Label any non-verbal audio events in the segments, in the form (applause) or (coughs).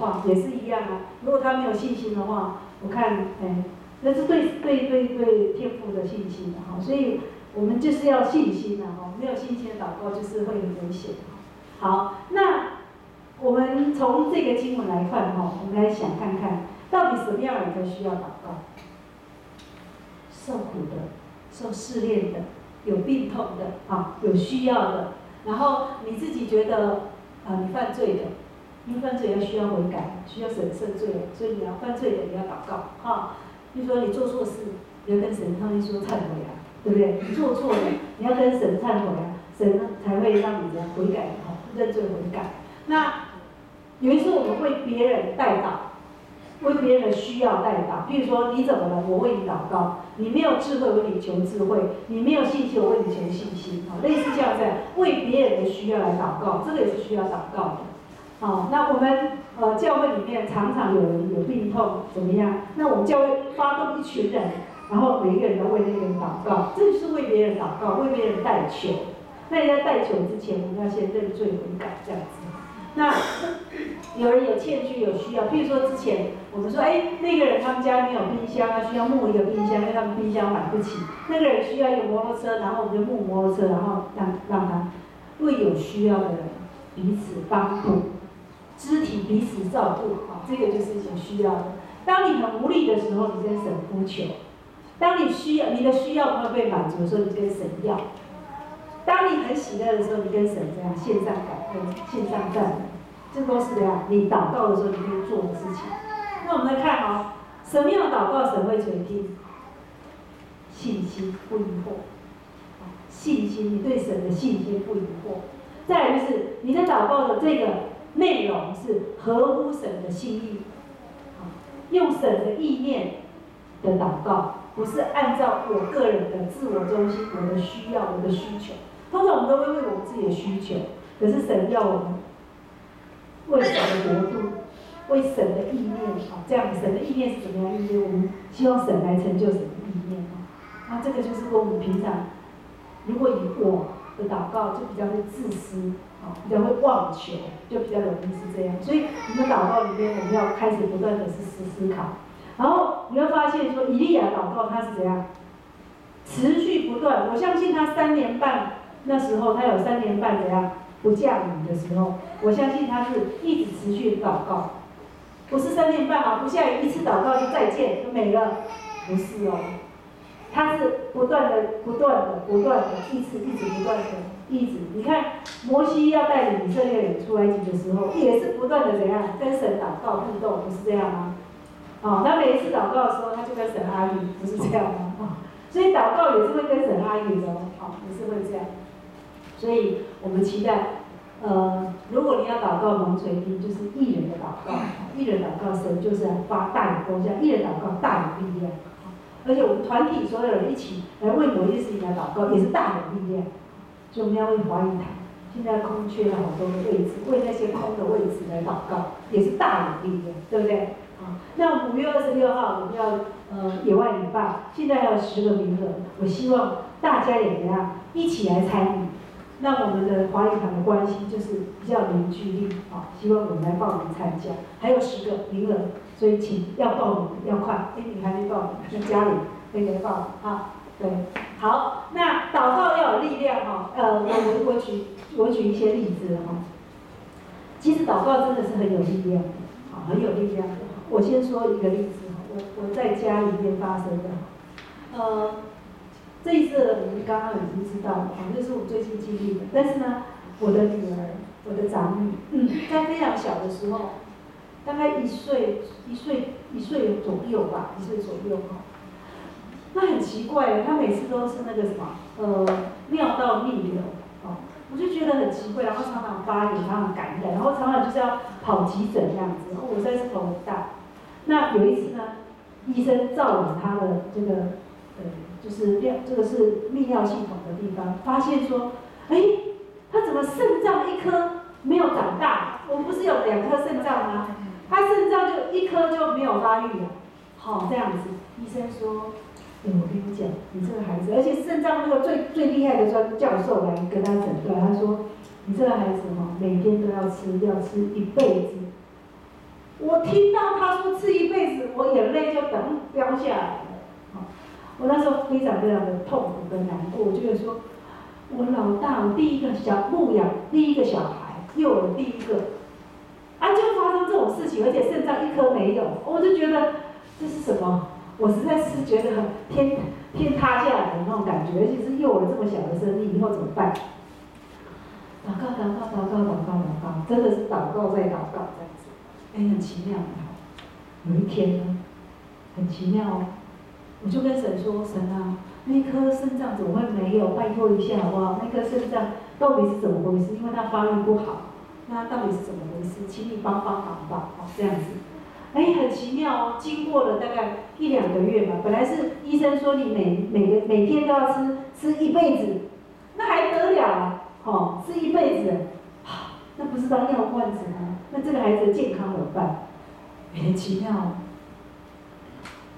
话也是一样啊。如果他没有信心的话，我看，哎，那是对对对对天赋的信心的哈。所以我们就是要信心的哈，没有信心的祷告就是会很危险好，那我们从这个经文来看哈，我们来想看看，到底什么样的人需要祷告？受苦的、受试炼的、有病痛的啊，有需要的。然后你自己觉得啊，你犯罪的，因为犯罪要需要悔改，需要审慎罪，所以你要犯罪的你要祷告哈。比如说你做错事，你要跟神他们说忏悔啊，对不对？你做错了，你要跟神忏悔啊，神才会让你的悔改哈，认罪悔改。那有一次我们为别人代祷。为别人的需要代祷，比如说你怎么了，我为你祷告；你没有智慧，为你求智慧；你没有信心，我为你求信心。啊，类似这样在为别人的需要来祷告，这个也是需要祷告的。好，那我们呃教会里面常常有人有病痛，怎么样？那我们教会发动一群人，然后每一个人都为那个人祷告，这就是为别人祷告，为别人代求。那你在代求之前，我们要先认罪悔改，这样子。那有人有欠缺有需要，譬如说之前我们说，哎，那个人他们家没有冰箱啊，需要募一个冰箱，因为他们冰箱买不起。那个人需要一个摩托车，然后我们就募摩托车，然后让让他为有需要的人彼此帮助，肢体彼此照顾，啊，这个就是一种需要的。当你很无力的时候，你跟神呼求；当你需要你的需要没有被满足的时候，你跟神要。当你很喜乐的时候，你跟神这样献上感恩、献上赞美，这都是这样？你祷告的时候你可以做的事情。那我们来看啊，什么样祷告神会垂听？信心不疑惑，信心，你对神的信心不疑惑。再来就是你的祷告的这个内容是合乎神的心意，用神的意念的祷告，不是按照我个人的自我中心、我的需要、我的需求。通常我们都会为我们自己的需求，可是神要我们为神的国度，为神的意念啊，这样神的意念是怎么样意念？我们希望神来成就神的意念。那这个就是跟我们平常，如果以我的祷告就比较会自私啊，比较会妄求，就比较容易是这样。所以你们祷告里面，我们要开始不断的是思思考，然后你会发现说，以利亚祷告他是怎样，持续不断。我相信他三年半。那时候他有三年半怎样不降雨的时候，我相信他是一直持续祷告，不是三年半啊，不下雨一次祷告就再见就没了，不是哦，他是不断的、不断的、不断的，一直一直不断的，一直。你看摩西要带领以色列人出埃及的时候，也是不断的怎样跟神祷告互动，不是这样吗？哦，他每一次祷告的时候，他就跟神阿语，不是这样吗？啊，所以祷告也是会跟神阿语的哦，好，也是会这样。所以我们期待，呃，如果你要祷告蒙垂听，就是艺人的祷告，艺人祷告神就是发大有功效，艺人祷告大有力量，而且我们团体所有人一起来为某一件事情来祷告，也是大有力量。所以我们要为华语台，现在空缺了好多的位置，为那些空的位置来祷告，也是大有力量，对不对？啊，那五月二十六号我们要呃野外礼拜，现在还有十个名额，我希望大家也一样一起来参与。那我们的华语堂的关系就是比较凝聚力啊，希望我们来报名参加，还有十个名额，所以请要报名要快，哎，你还没报名，在家里可以来报名啊。对，好，那祷告要有力量哈，呃，我我我举我举一些例子哈。其实祷告真的是很有力量的，啊，很有力量的。我先说一个例子哈，我我在家里面发生的，呃。这一次我们刚刚已经知道了，这是我最近经历的。但是呢，我的女儿，我的长女，在非常小的时候，大概一岁、一岁、一岁左右吧，一岁左右哈。那很奇怪，她每次都是那个什么，呃，尿道逆流，哦，我就觉得很奇怪，然后常常发炎，常常感染，然后常常就是要跑急诊这样子。然后我在是头很大。那有一次呢，医生照了她的这个，呃。就是尿，这个是泌尿系统的地方，发现说，哎，他怎么肾脏一颗没有长大？我们不是有两颗肾脏吗？他肾脏就一颗就没有发育了，好这样子。医生说，哎，我跟你讲，你这个孩子，而且肾脏那个最最厉害的专教授来跟他诊断，他说，你这个孩子哈，每天都要吃，要吃一辈子，我听到他说吃一辈子，我眼泪就等飙下来了。我那时候非常非常的痛苦跟难过，我就说，我老大，我第一个小牧养第一个小孩，幼儿第一个，啊，就发生这种事情，而且肾脏一颗没有，我就觉得这是什么？我实在是觉得天天塌下来的那种感觉，而且是幼儿这么小的生命，以后怎么办？祷告，祷告，祷告，祷告，祷告，真的是祷告再祷告这样子，哎，很奇妙。有一天呢，很奇妙哦，我就跟神说：“神啊，那颗肾脏怎么会没有？拜托一下好不好？那颗肾脏到底是怎么回事？因为它发育不好，那到底是怎么回事？请你帮帮忙吧，哦，这样子。”哎，很奇妙哦！经过了大概一两个月嘛，本来是医生说你每每个每天都要吃吃一辈子，那还得了啊？哦，吃一辈子，那不是当尿罐子吗？那这个孩子的健康怎么办？很奇妙。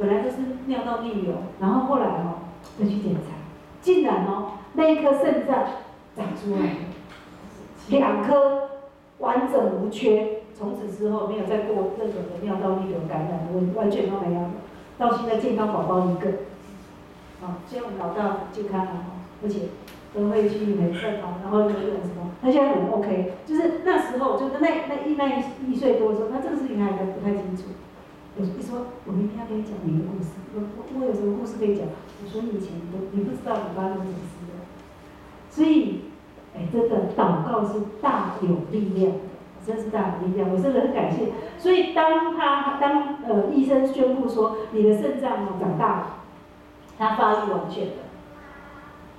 本来就是尿道逆流，然后后来哦再去检查，竟然哦那一颗肾脏长出来了，两颗完整无缺。从此之后没有再过任何的尿道逆流感染，我完全都没有，到现在健康宝宝一个，啊，现在我们老大健康了哈，而且都会去美肾啊，然后游泳什么，他现在很 OK，就是那时候就是那那一那一岁多的时候，他这个事情还不太清楚，我一说，我明天要跟你讲你的故事，我我我有什么故事可以讲？我说你以前都你不知道你发生什么事的，所以，哎，真的祷告是大有力量。真是大有力量，我真的很感谢。所以当他当呃医生宣布说你的肾脏哦长大了，他发育完全了，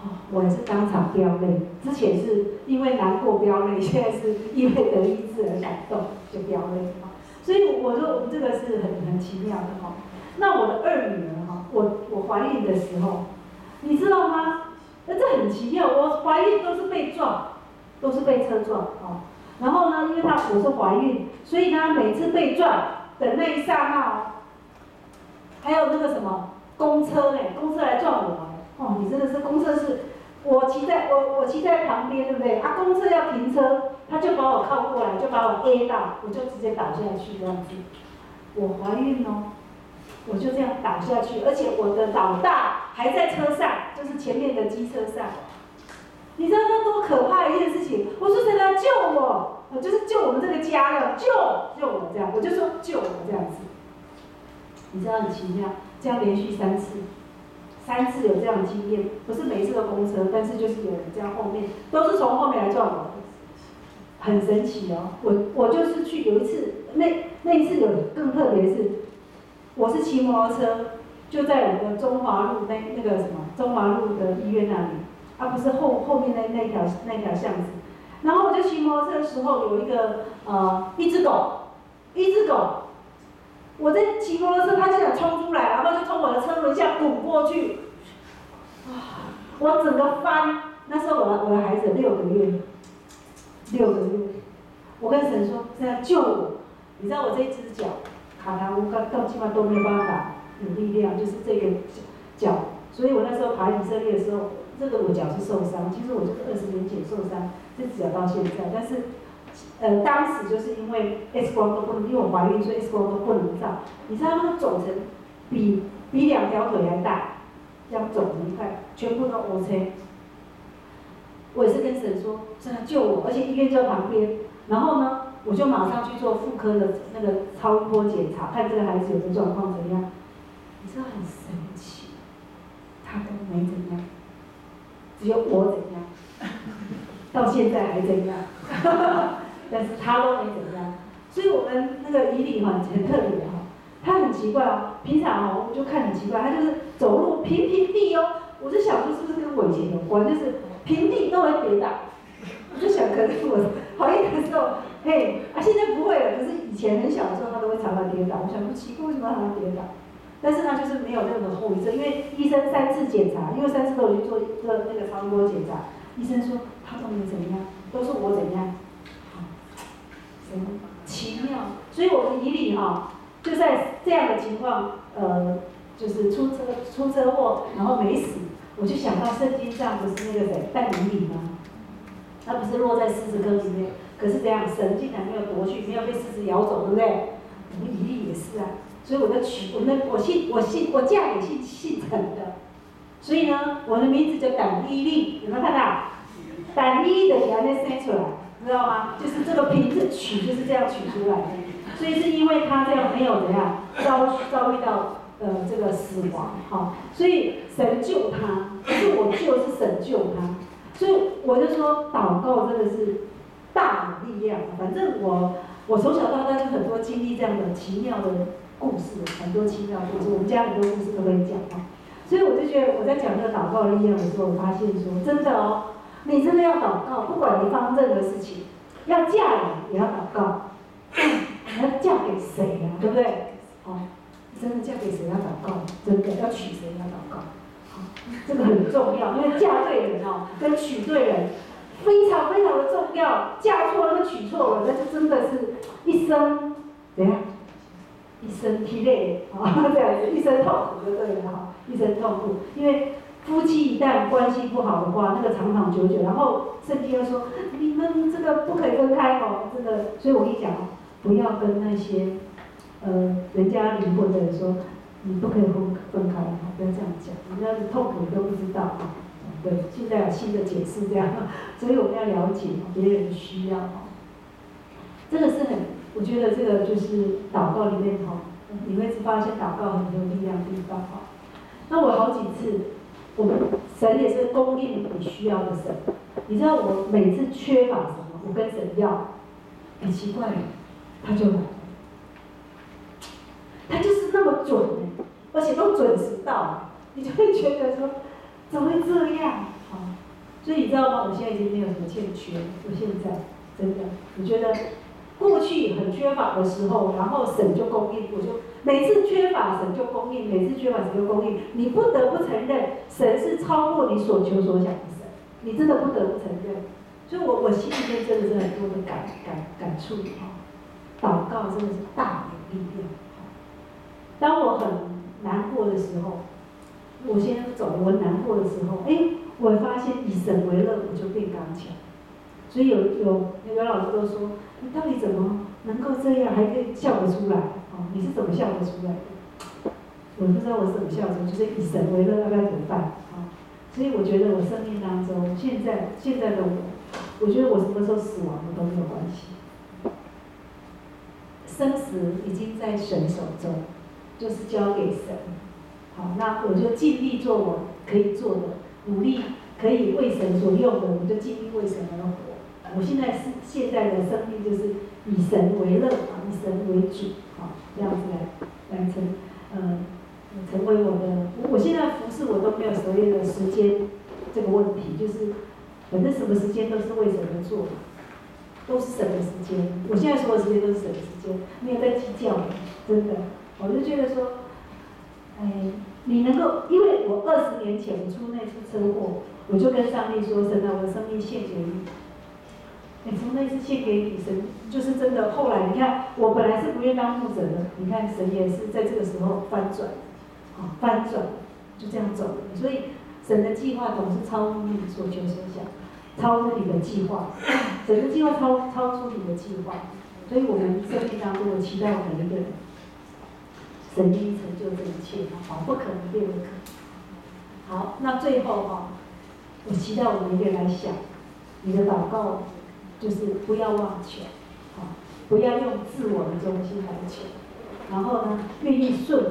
哦，我也是当场飙泪。之前是因为难过飙泪，现在是因为得医治而感动就飙泪。所以我说我们这个是很很奇妙的哈。那我的二女儿哈，我我怀孕的时候，你知道吗？那这很奇妙，我怀孕都是被撞，都是被车撞哦。然后呢，因为她我是怀孕，所以呢每次被撞的那一刹那哦，还有那个什么公车呢？公车来撞我哦，你真的是公车是，我骑在我我骑在旁边，对不对？啊，公车要停车，他就把我靠过来，就把我 A 到，我就直接倒下去这样子。我怀孕哦，我就这样倒下去，而且我的老大还在车上，就是前面的机车上。你知道那多可怕一件事情？我说谁来救我？我就是救我们这个家的救救我这样，我就说救我这样子。你知道很奇妙，这样连续三次，三次有这样的经验，不是每次都公车，但是就是有人在后面都是从后面来撞我，很神奇哦。我我就是去有一次，那那一次有更特别的是，我是骑摩托车，就在我的中华路那那个什么中华路的医院那里。啊，不是后后面那那条那条巷子，然后我就骑摩托车的时候，有一个呃一只狗，一只狗，我在骑摩托车，他就想冲出来，然后就从我的车轮下滚过去，啊，我整个翻，那时候我的我的孩子六个月，六个月，我跟神说，现在救我，你知道我这一只脚，卡塔乌刚到基本上都没有办法有力量，就是这个脚，所以我那时候爬以色列的时候。这个我脚是受伤，其实我就是二十年前受伤，这只脚到现在，但是，呃，当时就是因为 X 光都不能，因为我怀孕，所以 X 光都不能照。你知道那个肿成比比两条腿还大，这样肿成一块，全部都 OK。我也是跟神说，真的救我，而且医院就在旁边。然后呢，我就马上去做妇科的那个超音波检查，看这个孩子有的状况怎样。你知道很神奇，他都没怎样。只有我怎样，到现在还怎样，(laughs) 但是他都没怎样，所以我们那个伊利哈很特别哈，他很奇怪哦，平常哦我们就看很奇怪，他就是走路平平地哦，我就想说是不是跟我以前有关，就是平地都会跌倒，(laughs) 我就想可能我怀孕的时候，嘿啊现在不会了，可是以前很小的时候他都会常常跌倒，我想不奇怪为什么他跌倒。但是他就是没有任何后遗症，因为医生三次检查，因为三次都有去做一个那个超音波检查，医生说他都没怎样，都是我怎样，什么奇妙？所以我们以理哈，就在这样的情况，呃，就是出车出车祸，然后没死，我就想到圣经上不是那个谁但以理吗？他不是落在狮子坑里面，可是这样神竟然没有夺去，没有被狮子咬走，对不对？我们宜丽也是啊，所以我就娶我们我姓我姓我嫁给姓姓陈的，所以呢，我的名字叫胆伊利，有没有看到？胆伊的条件生出来，知道吗？就是这个瓶子取就是这样取出来的，所以是因为他这样没有怎样遭遭遇到呃这个死亡，哈，所以神救他，不是我救，是神救他，所以我就说祷告真的是大力量，反正我。我从小到大就很多经历这样的奇妙的故事，很多奇妙故事，我们家很多故事都可以讲啊。所以我就觉得我在讲这个祷告的力量的时候，我发现说真的哦，你真的要祷告，不管你发生任何事情，要嫁人也要祷告，你 (coughs) 要嫁给谁呀？对不对？哦，真的嫁给谁要祷告？真的要娶谁要祷告？好，这个很重要，因为嫁对人哦，跟娶对人。非常非常的重要，嫁错了跟娶错了，那就真的是一生怎样？一生疲累啊，(laughs) 这样子一生痛苦就对了哈，一生痛苦。因为夫妻一旦关系不好的话，那个长长久久，然后圣经又说你们这个不可以分开哦，这个，所以我跟你讲哦，不要跟那些呃人家离婚的人说你不可以分分开哦，不要这样讲，人家的痛苦你都不知道啊。对，现在有新的解释这样，所以我们要了解别人的需要哈。这个是很，我觉得这个就是祷告里面哈，你会发现祷告很有力量的地方哈。那我好几次，我们神也是供应你需要的神。你知道我每次缺乏什么，我跟神要，很奇怪，他就来，他就是那么准而且都准时到，你就会觉得说。怎么会这样？好，所以你知道吗？我现在已经没有什么欠缺。我现在真的，我觉得过去很缺乏的时候，然后神就供应，我就每次缺乏神就供应，每次缺乏神就供应。你不得不承认，神是超过你所求所想的神，你真的不得不承认。所以我我心里面真的是很多的感感感触哈。祷告真的是大有力量。当我很难过的时候。我先走，我难过的时候，哎，我发现以神为乐，我就变刚强。所以有有有个老师都说，你到底怎么能够这样，还可以笑得出来？哦，你是怎么笑得出来的？我不知道我是怎么笑的，就是以神为乐，要该怎么办？啊，所以我觉得我生命当中，现在现在的我，我觉得我什么时候死亡都没有关系，生死已经在神手中，就是交给神。好，那我就尽力做我可以做的，努力可以为神所用的，我就尽力为神而活。我现在是现在的生命就是以神为乐啊，以神为主，啊，这样子来来成，呃，成为我的。我我现在服侍我都没有所谓的时间这个问题，就是反正什么时间都是为神而做，都是神的时间。我现在所有时间都是神的时间，没有在计较的，真的。我就觉得说，哎。你能够，因为我二十年前出那次车祸，我就跟上帝说：“神啊，我的生命献给你。”你从那次献给你，神就是真的。后来你看，我本来是不愿当牧者的，你看神也是在这个时候翻转，啊，翻转，就这样走。所以神的计划总是超乎你所求所想，超乎你的计划。神的计划超超出你的计划，所以我们生命当中，我期待每一个人。神一成就这一切，好，不可能变为可。好，那最后哈，我期待我们一个人来想，你的祷告就是不要妄求，啊，不要用自我的中心来求，然后呢，愿意顺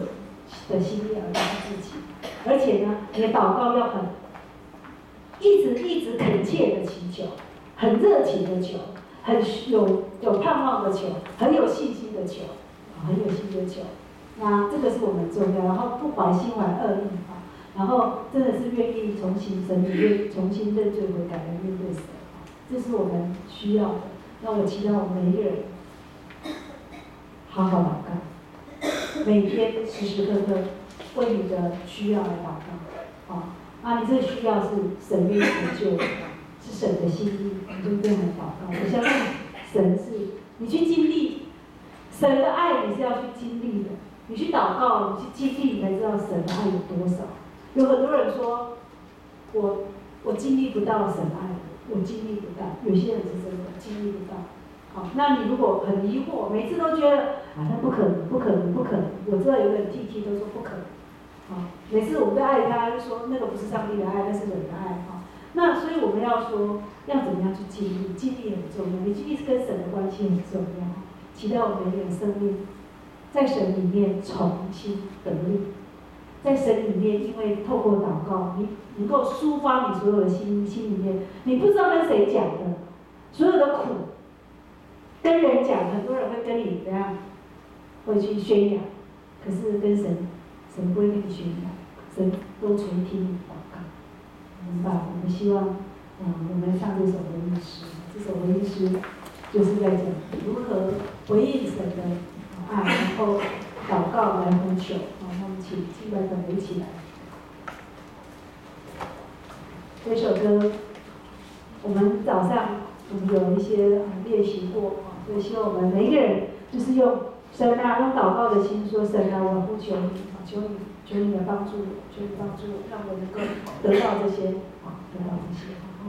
的心意而当自己，而且呢，你的祷告要很一直一直恳切的祈求，很热情的求，很有有盼望的求，很有信心的求，很有信心的求。那这个是我们重要，然后不怀心怀恶意啊，然后真的是愿意重新审理、重新认罪悔改来面对神，这是我们需要的。那我期待我们每一个人好好祷告，每天时时刻刻为你的需要来祷告，啊，啊，你这个需要是神愿意成就，是神的心意，你就这样来祷告。我相信神是，你去经历神的爱，你是要去经历的。你去祷告，你去经历，你才知道神的爱有多少。有很多人说，我我经历不到神爱，我经历不到。有些人是真的经历不到，好，那你如果很疑惑，每次都觉得啊，那不可能，不可能，不可能。我知道有人 T T 都说不可能，好，每次我们在爱他，就说那个不是上帝的爱，那是人的爱，哈。那所以我们要说，要怎么样去经历？经历很重要，你经历是跟神的关系很重要，期待我们每个人生命在神里面重新得力，在神里面，因为透过祷告，你能够抒发你所有的心心里面，你不知道跟谁讲的，所有的苦。跟人讲，很多人会跟你怎样，会去宣扬，可是跟神，神不会跟你宣扬，神都垂听你祷告，明白？我们希望，嗯，我们唱这首回应诗，这首回应诗就是在讲如何回应神的爱，然后祷告来呼求，好，那我们请敬拜团一起来。这首歌，我们早上我们有一些练习过。所以希望我们每一个人，就是用神啊，用祷告的心说：神啊，我呼求你，求你，求你的帮助，求你帮助我，让我能够得到这些，啊，得到这些，好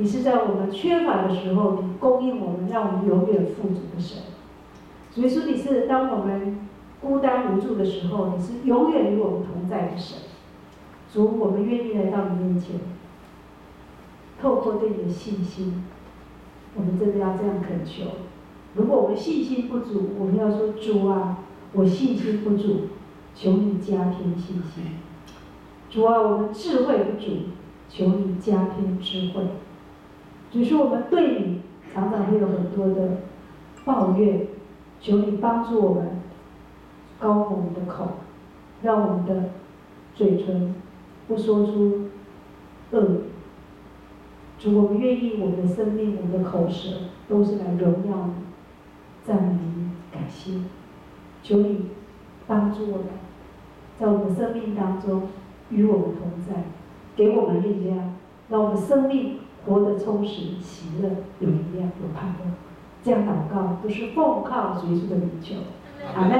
你是在我们缺乏的时候，你供应我们，让我们永远富足的神。所以说你是当我们孤单无助的时候，你是永远与我们同在的神。主，我们愿意来到你面前，透过对你的信心，我们真的要这样恳求。如果我们信心不足，我们要说主啊，我信心不足，求你加添信心。主啊，我们智慧不足，求你加添智慧。只是我们对你常常会有很多的抱怨，求你帮助我们高我们的口，让我们的嘴唇不说出恶语。主，我们愿意我们的生命、我们的口舌，都是来荣耀你、赞美你、感谢。求你帮助我们，在我们生命当中与我们同在，给我们力量，让我们生命活得充实、喜乐、有力量、有盼望。这样祷告都是奉靠耶稣的名求，阿门。